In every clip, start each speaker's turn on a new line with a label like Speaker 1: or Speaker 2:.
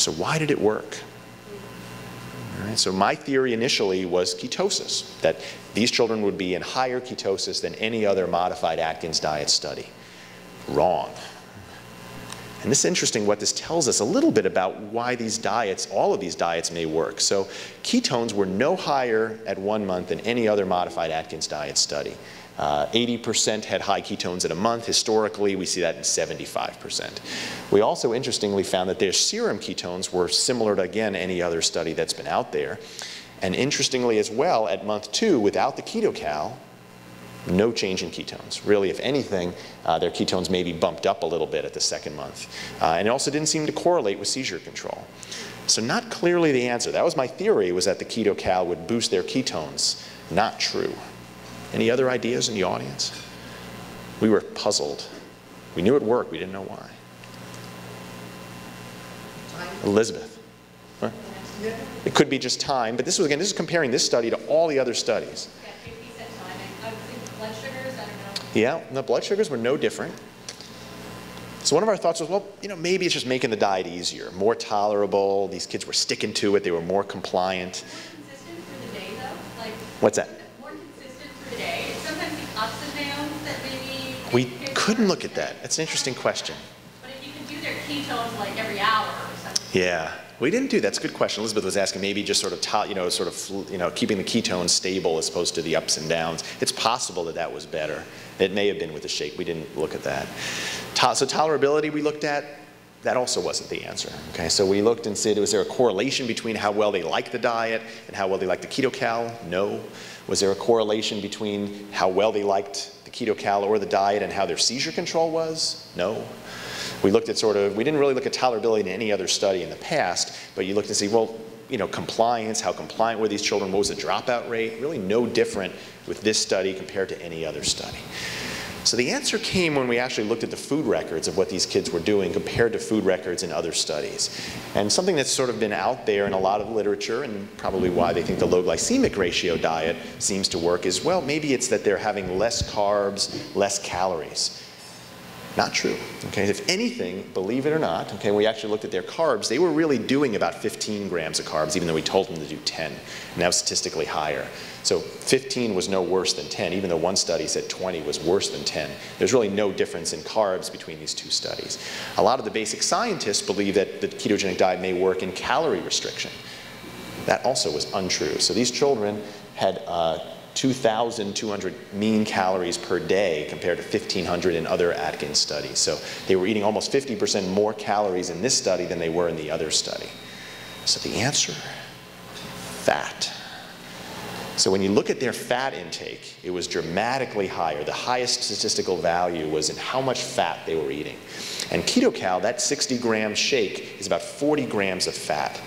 Speaker 1: So why did it work? so my theory initially was ketosis, that these children would be in higher ketosis than any other modified Atkins diet study. Wrong. And this is interesting what this tells us a little bit about why these diets, all of these diets may work. So ketones were no higher at one month than any other modified Atkins diet study. 80% uh, had high ketones in a month. Historically, we see that in 75%. We also interestingly found that their serum ketones were similar to, again, any other study that's been out there. And interestingly as well, at month two, without the KetoCal, no change in ketones. Really, if anything, uh, their ketones maybe bumped up a little bit at the second month. Uh, and it also didn't seem to correlate with seizure control. So not clearly the answer. That was my theory, was that the KetoCal would boost their ketones. Not true. Any other ideas in the audience? We were puzzled. We knew it worked, we didn't know why. Elizabeth. It could be just time, but this was again, this is comparing this study to all the other studies. Yeah, the blood sugars were no different. So one of our thoughts was, well, you know, maybe it's just making the diet easier, more tolerable. These kids were sticking to it. They were more compliant.
Speaker 2: Consistent for the day? Like,
Speaker 1: What's that?
Speaker 2: More consistent for the day. Sometimes the ups and downs that maybe...
Speaker 1: We couldn't look at that. That's an interesting question.
Speaker 2: But if you can do their ketones like every hour or something.
Speaker 1: Yeah. We didn't do, that. that's a good question. Elizabeth was asking maybe just sort of, you know, sort of, you know, keeping the ketones stable as opposed to the ups and downs. It's possible that that was better. It may have been with the shake. We didn't look at that. To so tolerability we looked at, that also wasn't the answer. Okay, so we looked and said, was there a correlation between how well they liked the diet and how well they liked the keto KetoCal? No. Was there a correlation between how well they liked the KetoCal or the diet and how their seizure control was? No. We looked at sort of, we didn't really look at tolerability in any other study in the past, but you looked and see, well, you know, compliance, how compliant were these children, what was the dropout rate? Really no different with this study compared to any other study. So the answer came when we actually looked at the food records of what these kids were doing compared to food records in other studies. And something that's sort of been out there in a lot of literature and probably why they think the low glycemic ratio diet seems to work is, well, maybe it's that they're having less carbs, less calories. Not true. Okay, if anything, believe it or not, okay, we actually looked at their carbs, they were really doing about 15 grams of carbs, even though we told them to do 10, and that was statistically higher. So 15 was no worse than 10, even though one study said 20 was worse than 10. There's really no difference in carbs between these two studies. A lot of the basic scientists believe that the ketogenic diet may work in calorie restriction. That also was untrue. So these children had uh, 2,200 mean calories per day compared to 1,500 in other Atkins studies. So they were eating almost 50% more calories in this study than they were in the other study. So the answer, fat. So when you look at their fat intake, it was dramatically higher. The highest statistical value was in how much fat they were eating. And KetoCal, that 60 gram shake, is about 40 grams of fat.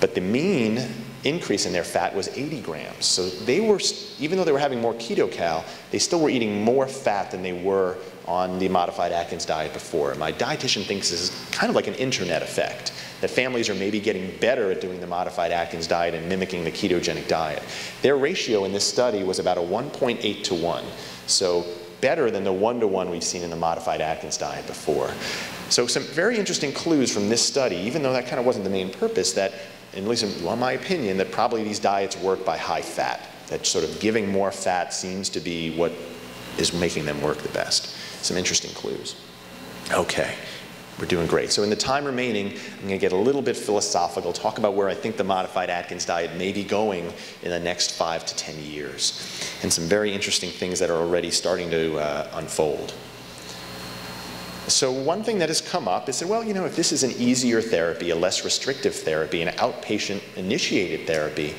Speaker 1: But the mean increase in their fat was 80 grams. So they were, even though they were having more KetoCal, they still were eating more fat than they were on the modified Atkins diet before. My dietitian thinks this is kind of like an internet effect, that families are maybe getting better at doing the modified Atkins diet and mimicking the ketogenic diet. Their ratio in this study was about a 1.8 to 1. So better than the one-to-one -one we've seen in the modified Atkins diet before. So some very interesting clues from this study, even though that kind of wasn't the main purpose, that at least in my opinion, that probably these diets work by high fat. That sort of giving more fat seems to be what is making them work the best. Some interesting clues. Okay, we're doing great. So in the time remaining, I'm going to get a little bit philosophical, talk about where I think the modified Atkins diet may be going in the next five to 10 years, and some very interesting things that are already starting to uh, unfold. So one thing that has come up is that, well, you know, if this is an easier therapy, a less restrictive therapy, an outpatient initiated therapy,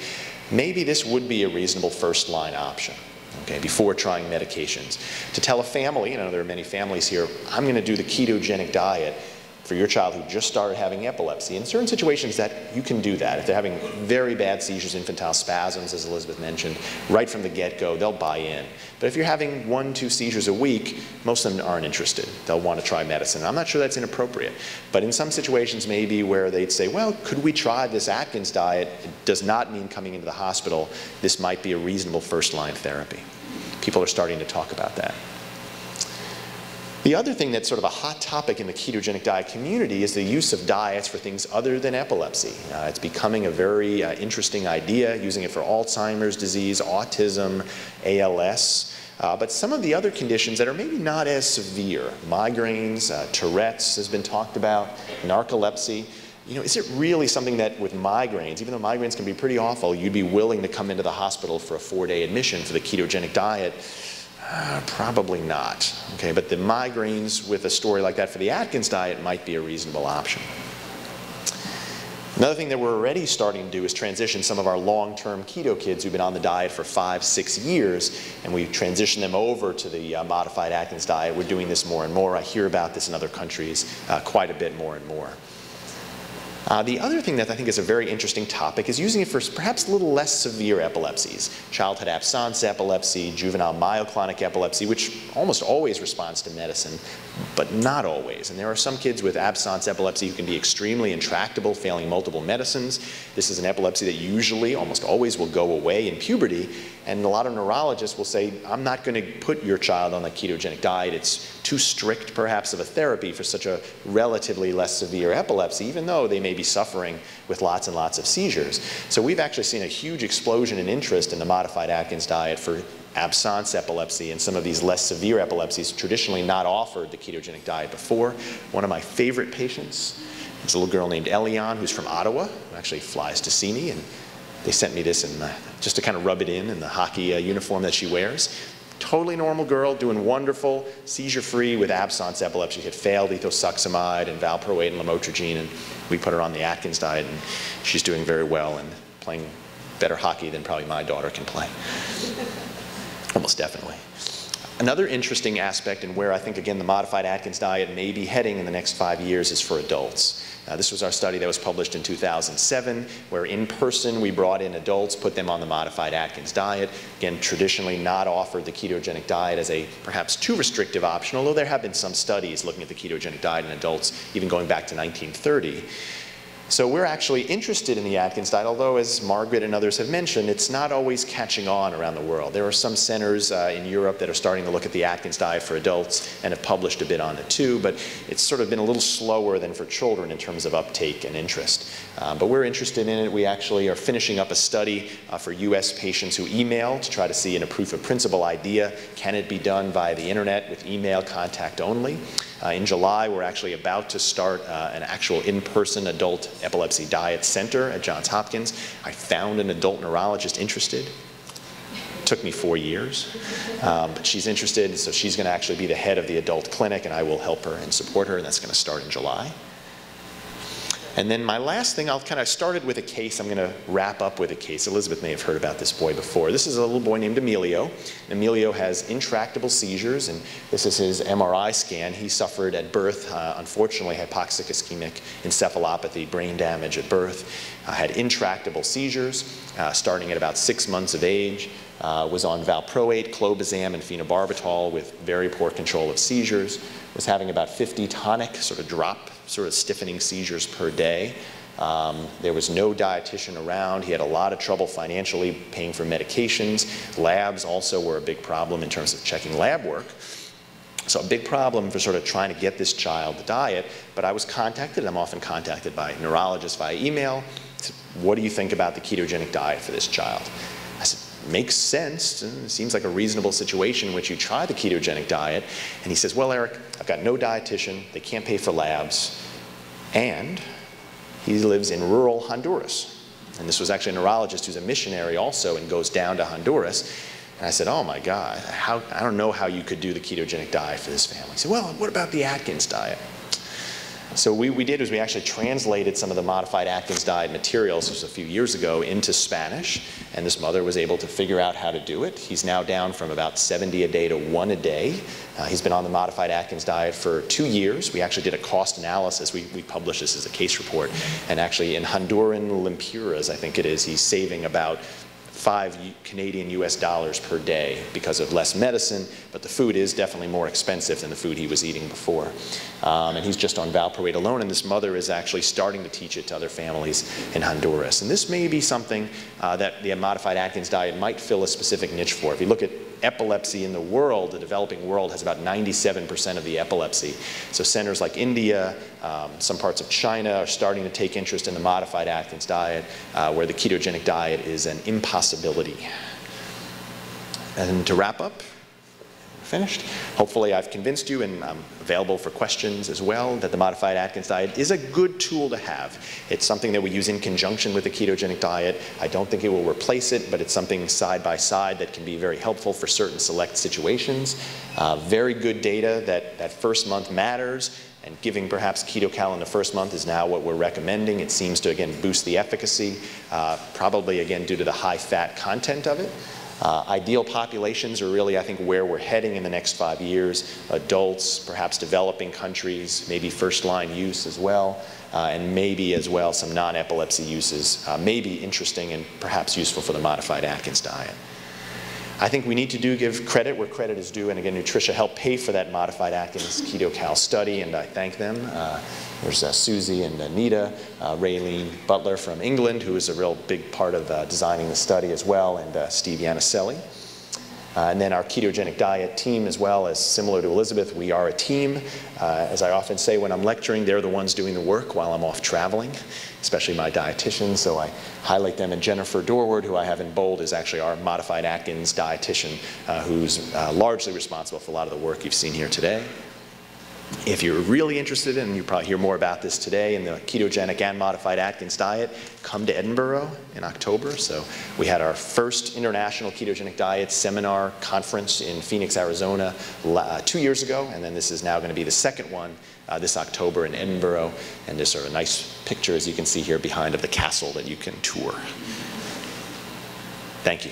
Speaker 1: maybe this would be a reasonable first line option. Okay, before trying medications. To tell a family, and I know, there are many families here, I'm going to do the ketogenic diet for your child who just started having epilepsy. In certain situations that you can do that. If they're having very bad seizures, infantile spasms, as Elizabeth mentioned, right from the get-go, they'll buy in. But if you're having one, two seizures a week, most of them aren't interested. They'll want to try medicine. I'm not sure that's inappropriate. But in some situations maybe where they'd say, well, could we try this Atkins diet? It does not mean coming into the hospital. This might be a reasonable first-line therapy. People are starting to talk about that. The other thing that's sort of a hot topic in the ketogenic diet community is the use of diets for things other than epilepsy. Uh, it's becoming a very uh, interesting idea, using it for Alzheimer's disease, autism, ALS. Uh, but some of the other conditions that are maybe not as severe, migraines, uh, Tourette's has been talked about, narcolepsy, you know, is it really something that with migraines, even though migraines can be pretty awful, you'd be willing to come into the hospital for a four-day admission for the ketogenic diet? Probably not. Okay, but the migraines with a story like that for the Atkins diet might be a reasonable option. Another thing that we're already starting to do is transition some of our long-term keto kids who've been on the diet for five, six years, and we transition them over to the uh, modified Atkins diet. We're doing this more and more. I hear about this in other countries uh, quite a bit more and more. Uh, the other thing that I think is a very interesting topic is using it for perhaps a little less severe epilepsies. Childhood absence epilepsy, juvenile myoclonic epilepsy, which almost always responds to medicine, but not always. And there are some kids with absence epilepsy who can be extremely intractable, failing multiple medicines. This is an epilepsy that usually, almost always, will go away in puberty. And a lot of neurologists will say, I'm not going to put your child on a ketogenic diet. It's too strict, perhaps, of a therapy for such a relatively less severe epilepsy, even though they may be suffering with lots and lots of seizures. So we've actually seen a huge explosion in interest in the modified Atkins diet for absence epilepsy and some of these less severe epilepsies traditionally not offered the ketogenic diet before. One of my favorite patients is a little girl named Eliane who's from Ottawa, who actually flies to see me, and they sent me this in the, just to kind of rub it in in the hockey uh, uniform that she wears. Totally normal girl, doing wonderful, seizure-free with absence epilepsy. She had failed ethosuximide and valproate and lamotrigine, and we put her on the Atkins diet, and she's doing very well and playing better hockey than probably my daughter can play. Almost definitely. Another interesting aspect and where I think, again, the modified Atkins diet may be heading in the next five years is for adults. Uh, this was our study that was published in 2007, where in person we brought in adults, put them on the modified Atkins diet. Again, traditionally not offered the ketogenic diet as a perhaps too restrictive option, although there have been some studies looking at the ketogenic diet in adults, even going back to 1930. So we're actually interested in the Atkins diet, although as Margaret and others have mentioned, it's not always catching on around the world. There are some centers uh, in Europe that are starting to look at the Atkins diet for adults and have published a bit on it too, but it's sort of been a little slower than for children in terms of uptake and interest. Um, but we're interested in it. We actually are finishing up a study uh, for US patients who email to try to see in a proof of principle idea, can it be done via the internet with email contact only? Uh, in July, we're actually about to start uh, an actual in-person adult epilepsy diet center at Johns Hopkins. I found an adult neurologist interested. It took me four years, um, but she's interested, so she's going to actually be the head of the adult clinic, and I will help her and support her, and that's going to start in July. And then my last thing, I'll kind of started with a case. I'm going to wrap up with a case. Elizabeth may have heard about this boy before. This is a little boy named Emilio. Emilio has intractable seizures, and this is his MRI scan. He suffered at birth, uh, unfortunately, hypoxic ischemic encephalopathy, brain damage at birth. Uh, had intractable seizures, uh, starting at about six months of age. Uh, was on valproate, clobazam, and phenobarbital with very poor control of seizures. Was having about 50 tonic sort of drop sort of stiffening seizures per day. Um, there was no dietitian around. He had a lot of trouble financially paying for medications. Labs also were a big problem in terms of checking lab work. So a big problem for sort of trying to get this child the diet. But I was contacted, I'm often contacted by neurologists via email. What do you think about the ketogenic diet for this child? Makes sense. It seems like a reasonable situation in which you try the ketogenic diet. And he says, well, Eric, I've got no dietitian. They can't pay for labs. And he lives in rural Honduras. And this was actually a neurologist who's a missionary also and goes down to Honduras. And I said, oh my God, how, I don't know how you could do the ketogenic diet for this family. He said, well, what about the Atkins diet? So what we did was we actually translated some of the modified Atkins diet materials, this was a few years ago, into Spanish, and this mother was able to figure out how to do it. He's now down from about 70 a day to one a day. Uh, he's been on the modified Atkins diet for two years. We actually did a cost analysis. We, we published this as a case report, and actually in Honduran lempiras, I think it is, he's saving about five Canadian US dollars per day because of less medicine, but the food is definitely more expensive than the food he was eating before. Um, and he's just on valproate alone, and this mother is actually starting to teach it to other families in Honduras. And this may be something uh, that the modified Atkins diet might fill a specific niche for. If you look at epilepsy in the world, the developing world, has about 97% of the epilepsy. So centers like India, um, some parts of China are starting to take interest in the modified Atkins diet, uh, where the ketogenic diet is an impossibility. And to wrap up, finished. Hopefully I've convinced you and I'm available for questions as well that the modified Atkins diet is a good tool to have. It's something that we use in conjunction with the ketogenic diet. I don't think it will replace it, but it's something side by side that can be very helpful for certain select situations. Uh, very good data that that first month matters and giving perhaps KetoCal in the first month is now what we're recommending. It seems to, again, boost the efficacy, uh, probably, again, due to the high fat content of it. Uh, ideal populations are really, I think, where we're heading in the next five years. Adults, perhaps developing countries, maybe first-line use as well, uh, and maybe as well some non-epilepsy uses uh, may be interesting and perhaps useful for the modified Atkins diet. I think we need to do give credit where credit is due, and again, Nutricia helped pay for that modified Atkins KetoCal study, and I thank them. Uh, there's uh, Susie and Anita, uh, Raylene Butler from England, who is a real big part of uh, designing the study as well, and uh, Steve Yaniselli. Uh, and then our ketogenic diet team as well as similar to Elizabeth, we are a team. Uh, as I often say when I'm lecturing, they're the ones doing the work while I'm off traveling, especially my dietitian. So I highlight them. And Jennifer Dorward, who I have in bold, is actually our modified Atkins dietitian, uh, who's uh, largely responsible for a lot of the work you've seen here today. If you're really interested, and you'll probably hear more about this today in the ketogenic and modified Atkins diet, come to Edinburgh in October. So we had our first international ketogenic diet seminar conference in Phoenix, Arizona uh, two years ago, and then this is now going to be the second one uh, this October in Edinburgh. And there's sort of a nice picture, as you can see here behind, of the castle that you can tour. Thank you.